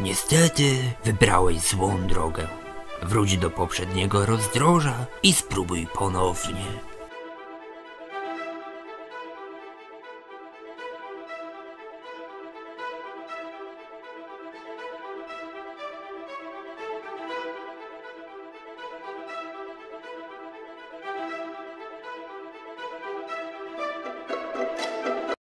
Niestety wybrałeś złą drogę. Wróć do poprzedniego rozdroża i spróbuj ponownie.